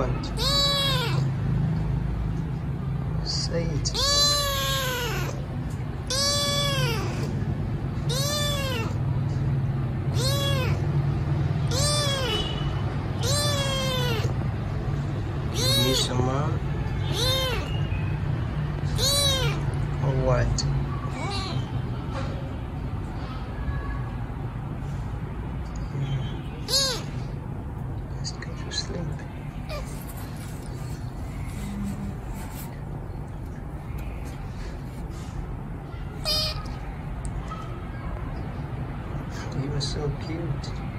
want? Say it. Me some so cute.